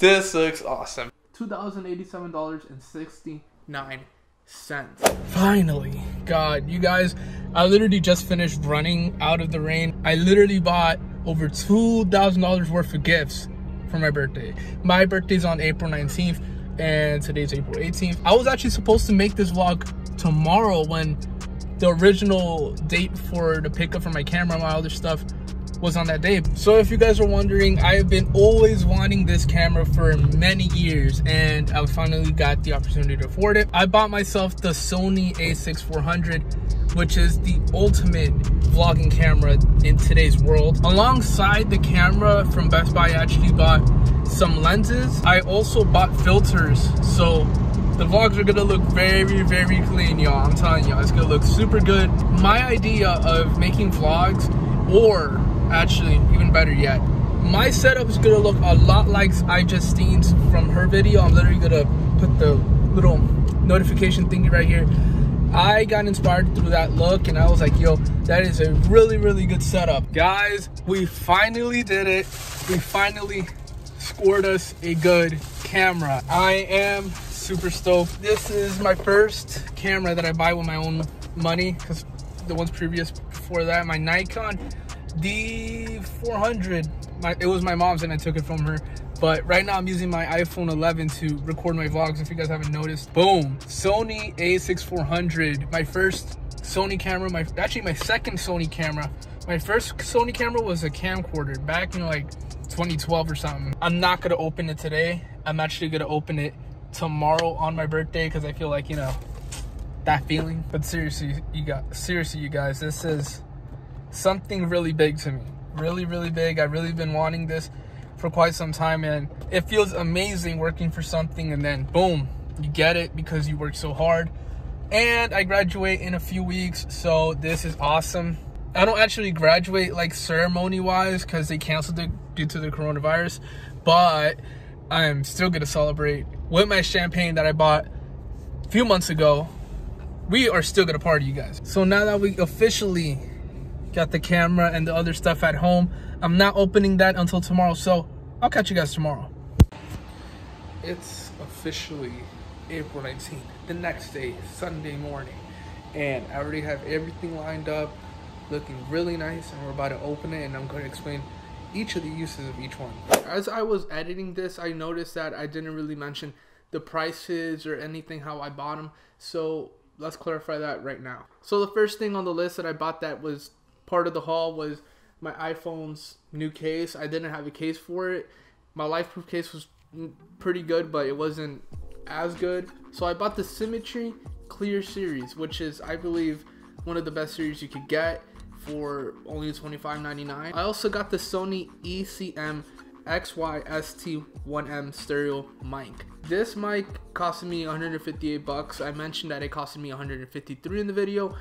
This looks awesome. $2,087.69. Finally, God, you guys, I literally just finished running out of the rain. I literally bought over $2,000 worth of gifts for my birthday. My birthday's on April 19th and today's April 18th. I was actually supposed to make this vlog tomorrow when the original date for the pickup for my camera and my other stuff was on that day. So if you guys are wondering, I have been always wanting this camera for many years and I finally got the opportunity to afford it. I bought myself the Sony a6400, which is the ultimate vlogging camera in today's world. Alongside the camera from Best Buy, I actually bought some lenses. I also bought filters. So the vlogs are gonna look very, very clean, y'all. I'm telling y'all, it's gonna look super good. My idea of making vlogs or actually even better yet. My setup is gonna look a lot like iJustine's from her video. I'm literally gonna put the little notification thingy right here. I got inspired through that look and i was like yo that is a really really good setup. Guys we finally did it. We finally scored us a good camera. I am super stoked. This is my first camera that i buy with my own money because the ones previous before that my nikon D400. My, it was my mom's and I took it from her. But right now I'm using my iPhone 11 to record my vlogs if you guys haven't noticed. Boom. Sony a6400. My first Sony camera. My Actually my second Sony camera. My first Sony camera was a camcorder back in like 2012 or something. I'm not to open it today. I'm actually to open it tomorrow on my birthday because I feel like, you know, that feeling. But seriously, you got seriously you guys, this is something really big to me. Really, really big. I've really been wanting this for quite some time and it feels amazing working for something and then boom, you get it because you work so hard. And I graduate in a few weeks, so this is awesome. I don't actually graduate like ceremony wise because they canceled it due to the coronavirus, but I'm still gonna celebrate with my champagne that I bought a few months ago. We are still gonna party, you guys. So now that we officially got the camera and the other stuff at home. I'm not opening that until tomorrow, so I'll catch you guys tomorrow. It's officially April 19th, the next day, Sunday morning, and I already have everything lined up, looking really nice, and we're about to open it, and I'm going to explain each of the uses of each one. As I was editing this, I noticed that I didn't really mention the prices or anything how I bought them, so let's clarify that right now. So the first thing on the list that I bought that was part of the haul was my iPhone's new case. I didn't have a case for it. My LifeProof case was pretty good, but it wasn't as good. So I bought the Symmetry Clear series, which is, I believe, one of the best series you could get for only $25.99. I also got the Sony ECM XY-ST1M stereo mic. This mic cost me 158 bucks. I mentioned that it cost me 153 in the video,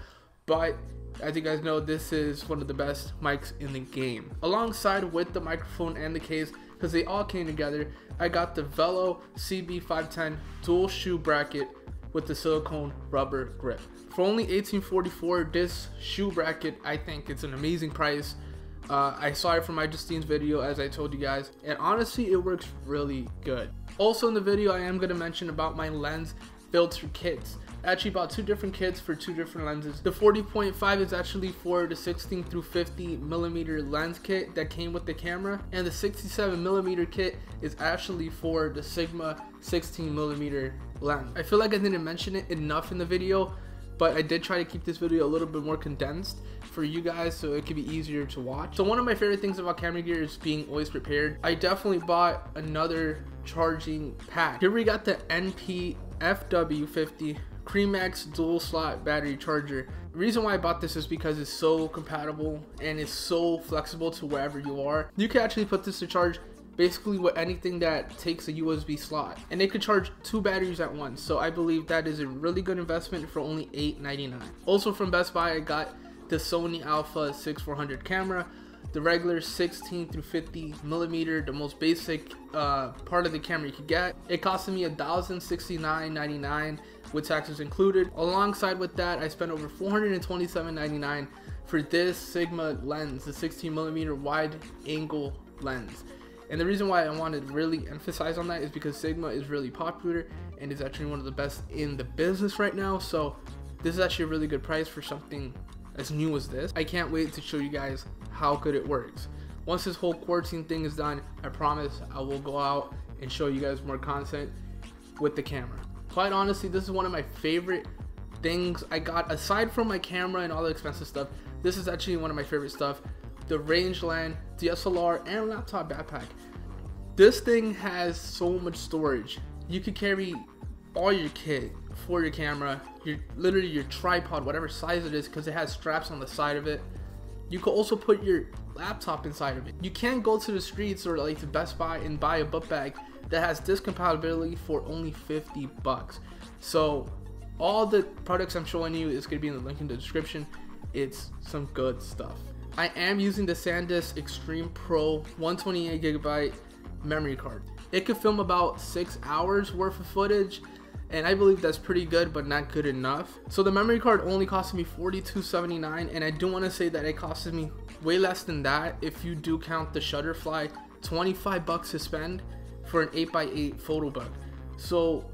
but as you guys know, this is one of the best mics in the game. Alongside with the microphone and the case, because they all came together, I got the Vello CB510 dual shoe bracket with the silicone rubber grip. For only 1844 this shoe bracket, I think it's an amazing price. Uh, I saw it from my Justine's video as I told you guys, and honestly, it works really good. Also in the video, I am going to mention about my lens filter kits actually bought two different kits for two different lenses. The 40.5 is actually for the 16 through 50 millimeter lens kit that came with the camera, and the 67 millimeter kit is actually for the Sigma 16 millimeter lens. I feel like I didn't mention it enough in the video, but I did try to keep this video a little bit more condensed for you guys so it could be easier to watch. So one of my favorite things about camera gear is being always prepared. I definitely bought another charging pack. Here we got the NP FW50 Cremax dual slot battery charger. The reason why I bought this is because it's so compatible and it's so flexible to wherever you are. You can actually put this to charge basically with anything that takes a USB slot. And it could charge two batteries at once, so I believe that is a really good investment for only $8.99. Also from Best Buy, I got the Sony Alpha 6400 camera, the regular 16 through 50 millimeter, the most basic uh, part of the camera you could get. It costed me $1,069.99 with taxes included. Alongside with that, I spent over $427.99 for this Sigma lens, the 16 millimeter wide angle lens. And the reason why I wanted to really emphasize on that is because Sigma is really popular and is actually one of the best in the business right now. So this is actually a really good price for something as new as this. I can't wait to show you guys how good it works. Once this whole quarantine thing is done, I promise I will go out and show you guys more content with the camera. Quite honestly, this is one of my favorite things I got aside from my camera and all the expensive stuff. This is actually one of my favorite stuff. The Rangeland DSLR and laptop backpack. This thing has so much storage. You could carry all your kit for your camera, your literally your tripod, whatever size it is, because it has straps on the side of it. You could also put your laptop inside of it. You can't go to the streets or like to Best Buy and buy a book bag that has this compatibility for only 50 bucks. So all the products I'm showing you is gonna be in the link in the description. It's some good stuff. I am using the SanDisk Extreme Pro 128 gigabyte memory card. It could film about six hours worth of footage and I believe that's pretty good but not good enough. So the memory card only costed me $42.79 and I do want to say that it costed me way less than that if you do count the Shutterfly 25 bucks to spend for an 8x8 photo book. So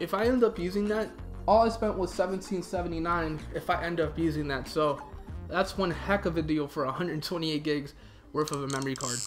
if I end up using that, all I spent was 17.79 if I end up using that. So that's one heck of a deal for 128 gigs worth of a memory card.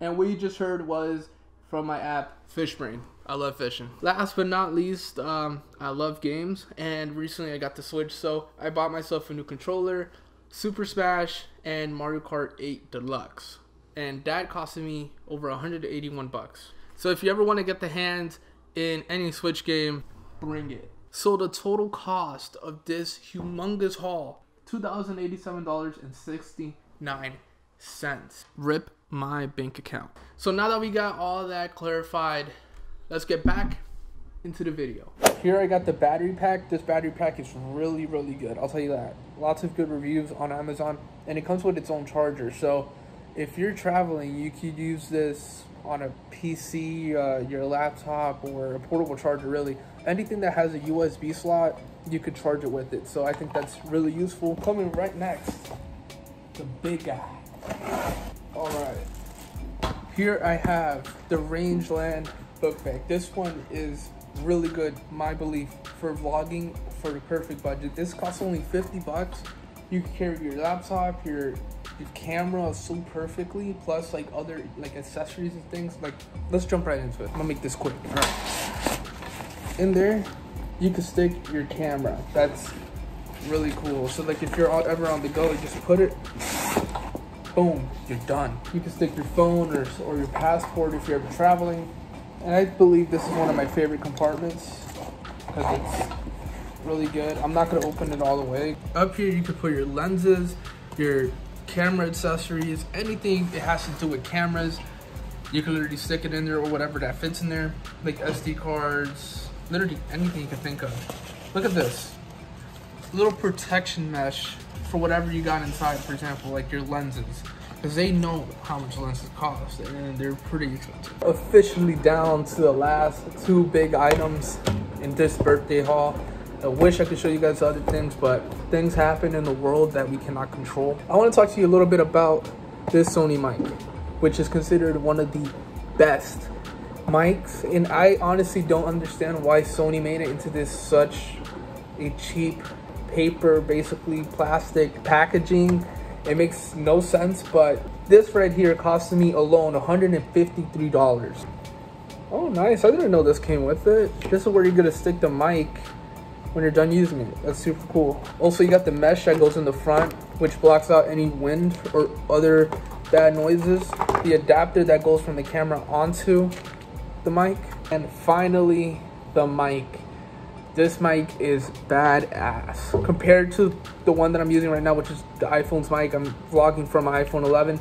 And what you just heard was from my app Fishbrain. I love fishing. Last but not least, um, I love games, and recently I got the Switch, so I bought myself a new controller, Super Smash, and Mario Kart 8 Deluxe, and that costed me over 181 bucks. So if you ever want to get the hands in any Switch game, bring it. So the total cost of this humongous haul, $2,087.69. Rip my bank account. So now that we got all that clarified, let's get back into the video. Here I got the battery pack. This battery pack is really, really good. I'll tell you that. Lots of good reviews on Amazon, and it comes with its own charger. So if you're traveling, you could use this on a PC, uh, your laptop, or a portable charger, really. Anything that has a USB slot, you could charge it with it. So I think that's really useful. Coming right next, the big guy. All right. Here I have the Rangeland book bag. This one is really good, my belief, for vlogging for the perfect budget. This costs only 50 bucks. You can carry your laptop, your your camera so perfectly, plus like other like accessories and things. Like, let's jump right into it. I'm gonna make this quick. All right. In there, you can stick your camera. That's really cool. So like if you're ever on the go, you just put it, boom, you're done. You can stick your phone or, or your passport if you're ever traveling. And I believe this is one of my favorite compartments because it's really good. I'm not gonna open it all the way. Up here, you can put your lenses, your camera accessories, anything it has to do with cameras. You can literally stick it in there or whatever that fits in there, like SD cards, literally anything you can think of. Look at this, little protection mesh for whatever you got inside, for example, like your lenses because they know how much lenses cost and they're pretty expensive. Officially down to the last two big items in this birthday haul. I wish I could show you guys other things, but things happen in the world that we cannot control. I want to talk to you a little bit about this Sony mic, which is considered one of the best mics. And I honestly don't understand why Sony made it into this such a cheap paper, basically plastic packaging it makes no sense, but this right here costed me alone $153. Oh, nice. I didn't know this came with it. This is where you're gonna stick the mic when you're done using it. That's super cool. Also, you got the mesh that goes in the front, which blocks out any wind or other bad noises. The adapter that goes from the camera onto the mic. And finally, the mic this mic is badass compared to the one that I'm using right now, which is the iPhone's mic. I'm vlogging from my iPhone 11.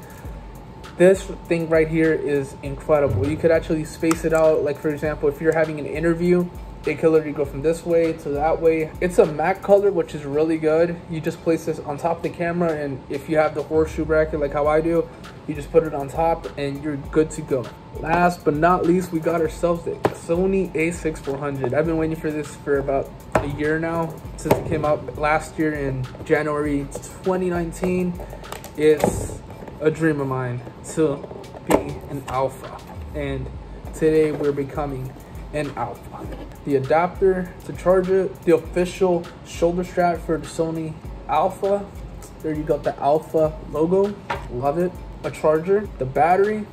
This thing right here is incredible. You could actually space it out. Like for example, if you're having an interview, it could literally go from this way to that way. It's a matte color, which is really good. You just place this on top of the camera, and if you have the horseshoe bracket like how I do, you just put it on top and you're good to go. Last but not least, we got ourselves the Sony a6400. I've been waiting for this for about a year now since it came out last year in January 2019. It's a dream of mine to be an alpha. And today we're becoming an alpha. The adapter to charge it, the official shoulder strap for the Sony Alpha. There you got the Alpha logo, love it. A charger, the battery,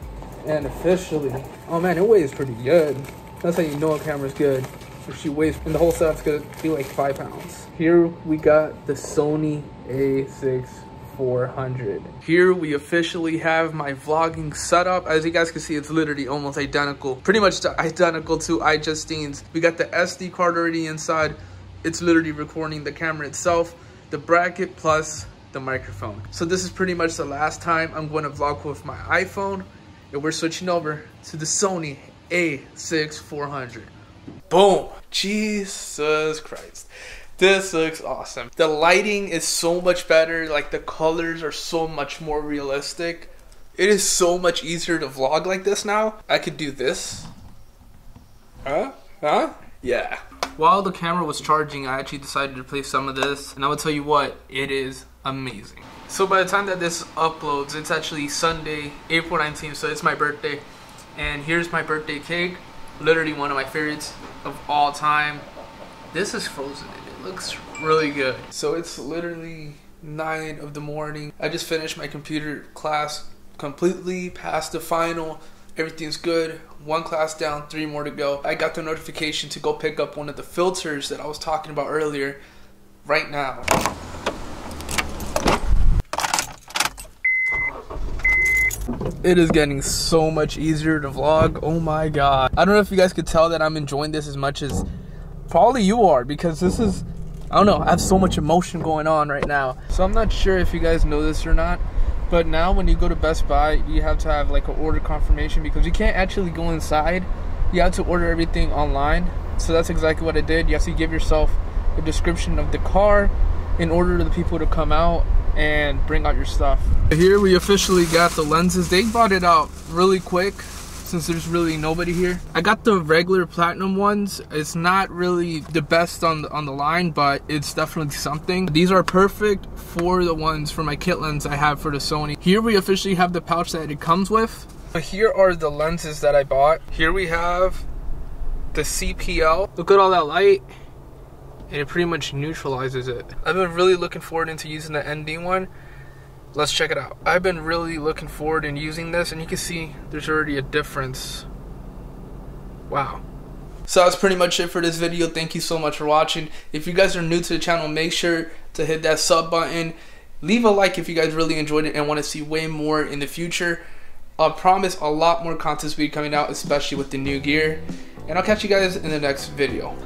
and officially, oh man, it weighs pretty good. That's how you know a camera's good. If she weighs, and the whole setup's gonna be like five pounds. Here we got the Sony A6 400. Here we officially have my vlogging setup. As you guys can see, it's literally almost identical. Pretty much identical to iJustine's. We got the SD card already inside. It's literally recording the camera itself, the bracket plus the microphone. So this is pretty much the last time I'm going to vlog with my iPhone. And we're switching over to the Sony a6400. Boom. Jesus Christ. This looks awesome. The lighting is so much better. Like the colors are so much more realistic. It is so much easier to vlog like this now. I could do this. Huh? Huh? Yeah. While the camera was charging, I actually decided to play some of this. And I will tell you what, it is amazing. So by the time that this uploads, it's actually Sunday, April 19th, so it's my birthday. And here's my birthday cake. Literally one of my favorites of all time. This is frozen looks really good. So it's literally 9 of the morning. I just finished my computer class completely, passed the final. Everything's good. One class down, three more to go. I got the notification to go pick up one of the filters that I was talking about earlier right now. It is getting so much easier to vlog. Oh my god. I don't know if you guys could tell that I'm enjoying this as much as probably you are because this is I don't know, I have so much emotion going on right now. So I'm not sure if you guys know this or not, but now when you go to Best Buy, you have to have like an order confirmation because you can't actually go inside. You have to order everything online. So that's exactly what I did. You have to give yourself a description of the car in order for the people to come out and bring out your stuff. Here we officially got the lenses. They brought it out really quick since there's really nobody here. I got the regular platinum ones. It's not really the best on the, on the line, but it's definitely something. These are perfect for the ones for my kit lens I have for the Sony. Here we officially have the pouch that it comes with. But here are the lenses that I bought. Here we have the CPL. Look at all that light and it pretty much neutralizes it. I've been really looking forward into using the ND one let's check it out. I've been really looking forward in using this and you can see there's already a difference. Wow. So that's pretty much it for this video. Thank you so much for watching. If you guys are new to the channel, make sure to hit that sub button. Leave a like if you guys really enjoyed it and want to see way more in the future. I promise a lot more content will be coming out, especially with the new gear. And I'll catch you guys in the next video.